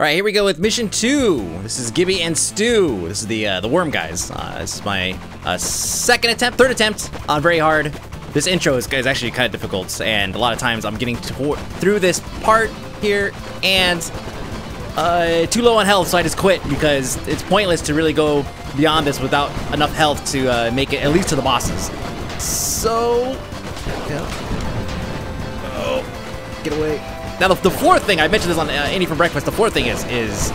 All right, here we go with mission two. This is Gibby and Stu. This is the uh, the worm guys. Uh, this is my uh, second attempt, third attempt on very hard. This intro is, is actually kind of difficult, and a lot of times I'm getting through this part here, and uh, too low on health, so I just quit because it's pointless to really go beyond this without enough health to uh, make it at least to the bosses. So, yeah. oh, get away. Now, the, fourth thing, I mentioned this on uh, Andy from Breakfast, the fourth thing is, is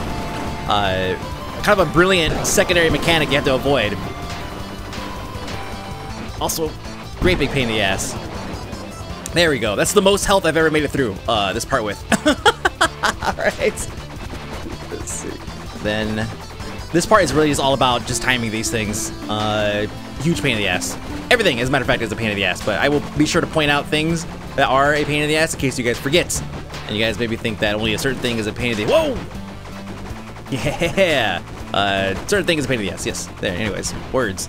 uh, kind of a brilliant secondary mechanic you have to avoid. Also, great big pain in the ass. There we go. That's the most health I've ever made it through uh, this part with. Alright. Let's see. Then, this part is really just all about just timing these things. Uh, huge pain in the ass. Everything, as a matter of fact, is a pain in the ass, but I will be sure to point out things that are a pain in the ass in case you guys forget. And you guys maybe think that only a certain thing is a pain in the whoa. Yeah. Uh, certain thing is a pain in the ass. Yes. There. Anyways, words.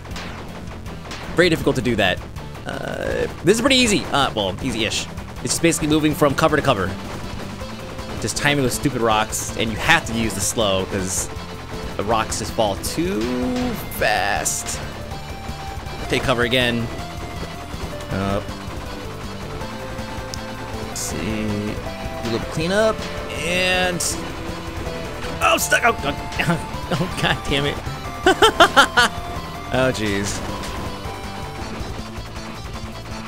Very difficult to do that. Uh, this is pretty easy. Uh, well, easy-ish. It's just basically moving from cover to cover. Just timing those stupid rocks, and you have to use the slow because the rocks just fall too fast. Take cover again. Up. Let's see a little cleanup, and... Oh, stuck! Oh, oh, oh god damn it. oh, jeez.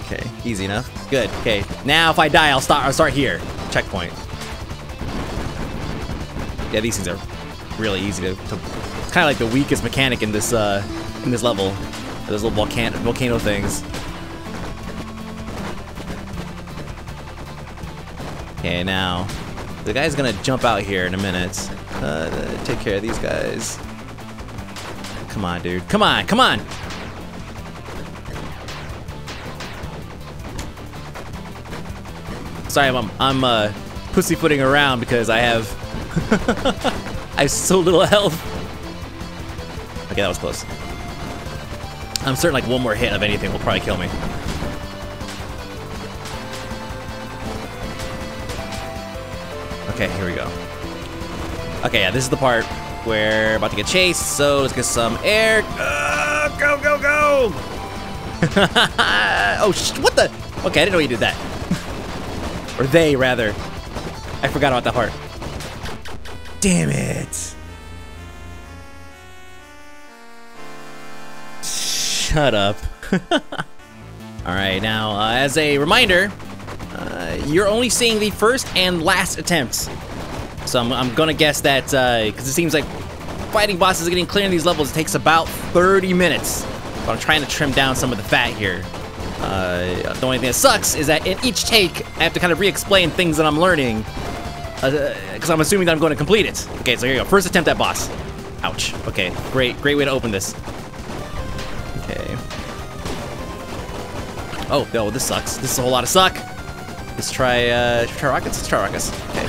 Okay, easy enough. Good, okay. Now if I die, I'll start, I'll start here. Checkpoint. Yeah, these things are really easy to... to kind of like the weakest mechanic in this, uh, in this level. Those little volcano, volcano things. Okay, now, the guy's gonna jump out here in a minute. Uh, take care of these guys. Come on, dude. Come on, come on! Sorry, I'm, I'm uh, pussyfooting around because I have... I have so little health. Okay, that was close. I'm certain like one more hit of anything will probably kill me. Okay, here we go. Okay, yeah, this is the part where we're about to get chased, so let's get some air. Uh, go, go, go! oh, sh what the? Okay, I didn't know you did that. or they, rather. I forgot about that part. Damn it. Shut up. Alright, now, uh, as a reminder, you're only seeing the first and last attempts. So I'm, I'm gonna guess that, uh, because uh, it seems like fighting bosses getting clear in these levels, takes about 30 minutes. But I'm trying to trim down some of the fat here. Uh, the only thing that sucks is that in each take, I have to kind of re-explain things that I'm learning, because uh, I'm assuming that I'm going to complete it. Okay, so here you go. First attempt at boss. Ouch. Okay, great, great way to open this. Okay. Oh, no, this sucks. This is a whole lot of suck. Let's try, uh, try rockets? Let's try rockets. Okay.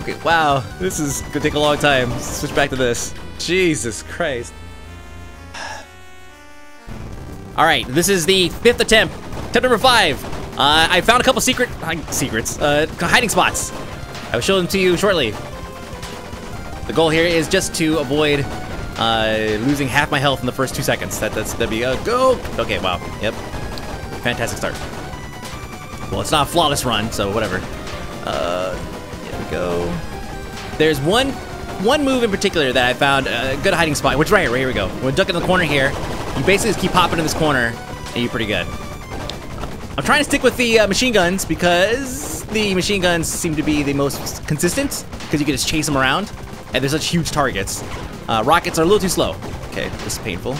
okay, wow. This is gonna take a long time. Switch back to this. Jesus Christ. Alright, this is the fifth attempt. Attempt number five. Uh, I found a couple secret, secrets, uh, hiding spots. I will show them to you shortly. The goal here is just to avoid uh, losing half my health in the first two seconds. That, that's, that'd be a go. Okay, wow. Yep. Fantastic start. Well, it's not a flawless run, so whatever. Uh, here we go. There's one one move in particular that I found a good hiding spot, which right here, right here we go. We're ducking in the corner here. You basically just keep popping in this corner, and you're pretty good. I'm trying to stick with the uh, machine guns because the machine guns seem to be the most consistent because you can just chase them around, and they're such huge targets. Uh, rockets are a little too slow. Okay, this is painful.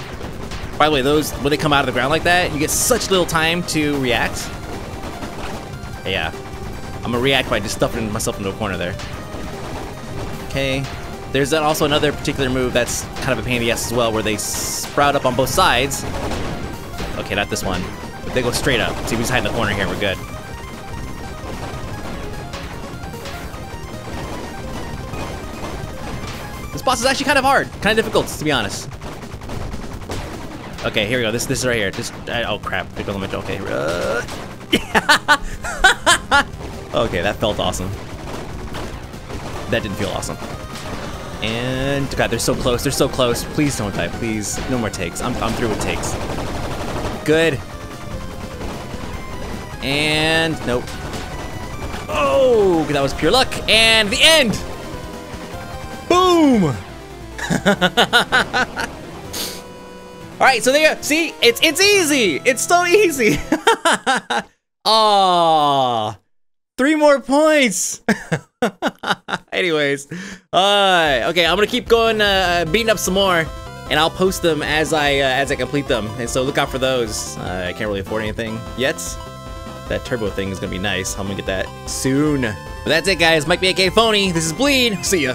By the way, those, when they come out of the ground like that, you get such little time to react. Yeah. I'm gonna react by just stuffing myself into a corner there. Okay. There's also another particular move that's kind of a pain in the ass as well, where they sprout up on both sides. Okay, not this one. But they go straight up. See, we just hide in the corner here, we're good. This boss is actually kind of hard. Kind of difficult, to be honest. Okay, here we go. This this is right here. Just uh, oh crap. Big element. Okay. Uh, okay, that felt awesome. that didn't feel awesome. And God, they're so close. They're so close. Please don't die. Please, no more takes. I'm I'm through with takes. Good. And nope. Oh, that was pure luck. And the end. Boom. All right, so there. You go. See, it's it's easy. It's so easy. Aww. Three more points. Anyways, uh, okay, I'm gonna keep going, uh, beating up some more, and I'll post them as I uh, as I complete them. And so look out for those. Uh, I can't really afford anything yet. That turbo thing is gonna be nice. I'm gonna get that soon. But that's it, guys. Mike B aka Fony. This is Bleed. See ya.